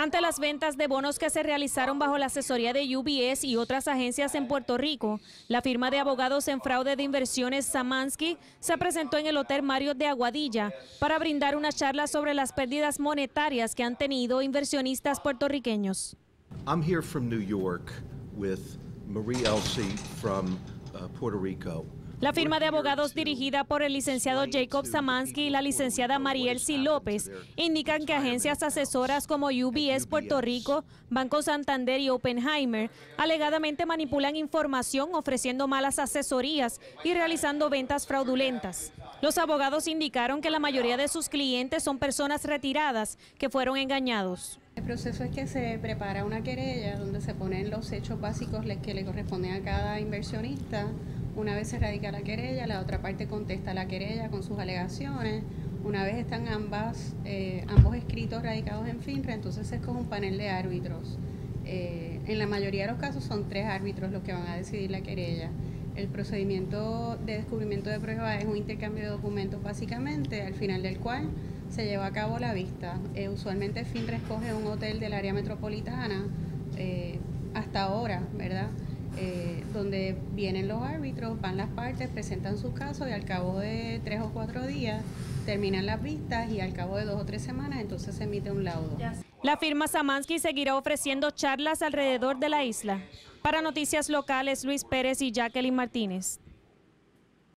Ante las ventas de bonos que se realizaron bajo la asesoría de UBS y otras agencias en Puerto Rico, la firma de abogados en fraude de inversiones Samansky se presentó en el Hotel Mario de Aguadilla para brindar una charla sobre las pérdidas monetarias que han tenido inversionistas puertorriqueños. I'm here from New York with Marie Elsie from uh, Puerto Rico. La firma de abogados dirigida por el licenciado Jacob Samansky y la licenciada Mariel C. López indican que agencias asesoras como UBS Puerto Rico, Banco Santander y Oppenheimer alegadamente manipulan información ofreciendo malas asesorías y realizando ventas fraudulentas. Los abogados indicaron que la mayoría de sus clientes son personas retiradas que fueron engañados. El proceso es que se prepara una querella donde se ponen los hechos básicos que le corresponden a cada inversionista una vez se radica la querella, la otra parte contesta la querella con sus alegaciones. Una vez están ambas, eh, ambos escritos radicados en FINRA, entonces se escoge un panel de árbitros. Eh, en la mayoría de los casos son tres árbitros los que van a decidir la querella. El procedimiento de descubrimiento de pruebas es un intercambio de documentos básicamente, al final del cual se lleva a cabo la vista. Eh, usualmente FINRA escoge un hotel del área metropolitana hasta ahora, ¿verdad? Eh, donde vienen los árbitros, van las partes, presentan sus casos y al cabo de tres o cuatro días terminan las vistas y al cabo de dos o tres semanas entonces se emite un laudo. La firma Samansky seguirá ofreciendo charlas alrededor de la isla. Para noticias locales, Luis Pérez y Jacqueline Martínez.